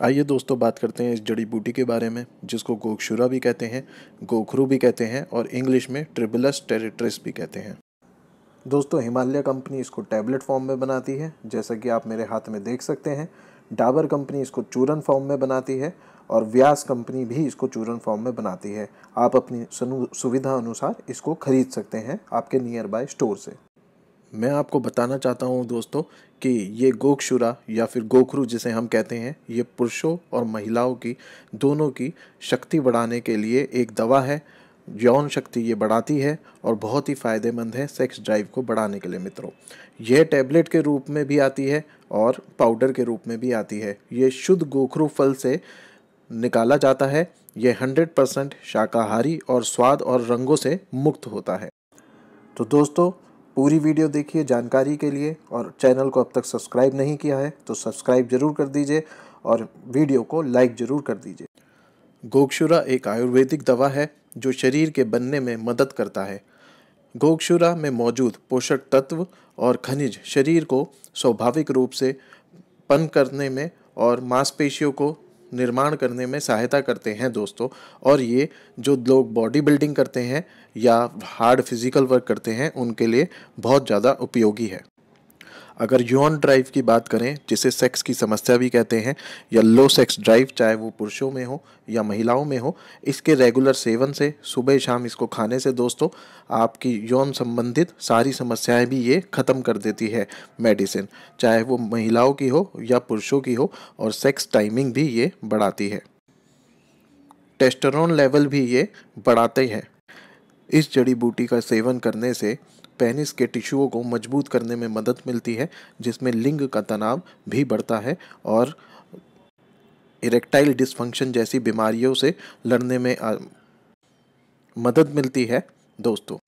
आइए दोस्तों बात करते हैं इस जड़ी बूटी के बारे में, जिसको गोक्षुरा भी कहते हैं, गोखरू भी कहते हैं और इंग्लिश में ट्रिबुलस टेरिट्रिस भी कहते हैं। दोस्तों, हिमालय कंपनी इसको टैबलेट फॉर्म में बनाती है, जैसा कि आप मेरे हाथ में देख सकते हैं। डाबर कंपनी इसको चूरन फॉर्म में बनाती है और व्यास कंपनी भी इसको चूरन फॉर्म में बनाती है। आप अपनी सुविधा अनुसार इसको खरीद सकते हैं आपके नियर बाय स्टोर से। मैं आपको बताना चाहता हूँ दोस्तों कि ये गोक्षुरा या फिर गोखरू जिसे हम कहते हैं, ये पुरुषों और महिलाओं की, दोनों की शक्ति बढ़ाने के लिए एक दवा है। यौन शक्ति ये बढ़ाती है और बहुत ही फ़ायदेमंद है सेक्स ड्राइव को बढ़ाने के लिए मित्रों। यह टैबलेट के रूप में भी आती है और पाउडर के रूप में भी आती है। ये शुद्ध गोखरू फल से निकाला जाता है। यह हंड्रेड परसेंट शाकाहारी और स्वाद और रंगों से मुक्त होता है। तो दोस्तों पूरी वीडियो देखिए जानकारी के लिए और चैनल को अब तक सब्सक्राइब नहीं किया है तो सब्सक्राइब ज़रूर कर दीजिए और वीडियो को लाइक ज़रूर कर दीजिए। गोक्षुरा एक आयुर्वेदिक दवा है जो शरीर के बनने में मदद करता है। गोक्षुरा में मौजूद पोषक तत्व और खनिज शरीर को स्वाभाविक रूप से पन करने में और मांसपेशियों को निर्माण करने में सहायता करते हैं दोस्तों। और ये जो लोग बॉडी बिल्डिंग करते हैं या हार्ड फ़िज़िकल वर्क करते हैं, उनके लिए बहुत ज़्यादा उपयोगी है। अगर यौन ड्राइव की बात करें, जिसे सेक्स की समस्या भी कहते हैं, या लो सेक्स ड्राइव चाहे वो पुरुषों में हो या महिलाओं में हो, इसके रेगुलर सेवन से सुबह शाम इसको खाने से दोस्तों, आपकी यौन संबंधित सारी समस्याएँ भी ये ख़त्म कर देती है मेडिसिन चाहे वो महिलाओं की हो या पुरुषों की हो, और सेक्स टाइमिंग भी ये बढ़ाती है। टेस्टोरॉन लेवल भी ये बढ़ाते हैं। इस जड़ी बूटी का सेवन करने से पेनिस के टिश्यूओं को मज़बूत करने में मदद मिलती है जिसमें लिंग का तनाव भी बढ़ता है और इरेक्टाइल डिसफंक्शन जैसी बीमारियों से लड़ने में आ, मदद मिलती है दोस्तों।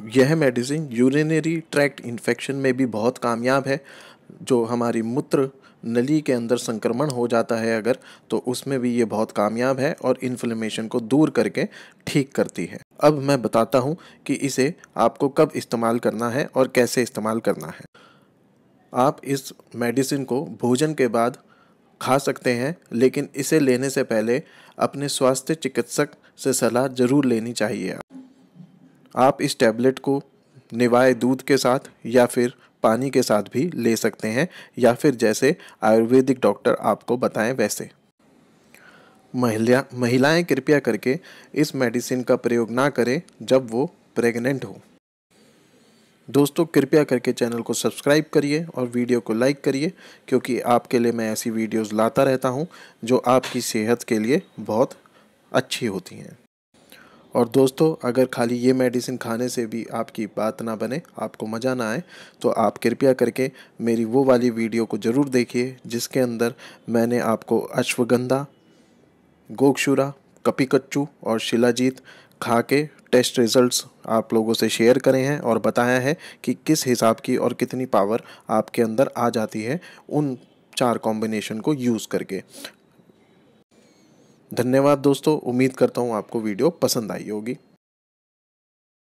यह मेडिसिन यूरिनरी ट्रैक्ट इन्फेक्शन में भी बहुत कामयाब है जो हमारी मूत्र नली के अंदर संक्रमण हो जाता है अगर तो उसमें भी ये बहुत कामयाब है और इन्फ्लेमेशन को दूर करके ठीक करती है। अब मैं बताता हूँ कि इसे आपको कब इस्तेमाल करना है और कैसे इस्तेमाल करना है। आप इस मेडिसिन को भोजन के बाद खा सकते हैं, लेकिन इसे लेने से पहले अपने स्वास्थ्य चिकित्सक से सलाह ज़रूर लेनी चाहिए। आप इस टैबलेट को निवाए दूध के साथ या फिर पानी के साथ भी ले सकते हैं, या फिर जैसे आयुर्वेदिक डॉक्टर आपको बताएँ वैसे। महिला, महिलाएँ कृपया करके इस मेडिसिन का प्रयोग ना करें जब वो प्रेग्नेंट हो। दोस्तों, कृपया करके चैनल को सब्सक्राइब करिए और वीडियो को लाइक करिए, क्योंकि आपके लिए मैं ऐसी वीडियोस लाता रहता हूँ जो आपकी सेहत के लिए बहुत अच्छी होती हैं। और दोस्तों, अगर खाली ये मेडिसिन खाने से भी आपकी बात ना बने, आपको मज़ा ना आए तो आप कृपया करके मेरी वो वाली वीडियो को ज़रूर देखिए, जिसके अंदर मैंने आपको अश्वगंधा गोक्षुरा कपिकच्चू और शिलाजीत खा के टेस्ट रिज़ल्ट्स आप लोगों से शेयर करें हैं और बताया है कि किस हिसाब की और कितनी पावर आपके अंदर आ जाती है उन चार कॉम्बिनेशन को यूज़ करके। धन्यवाद दोस्तों उम्मीद करता हूँ आपको वीडियो पसंद आई होगी।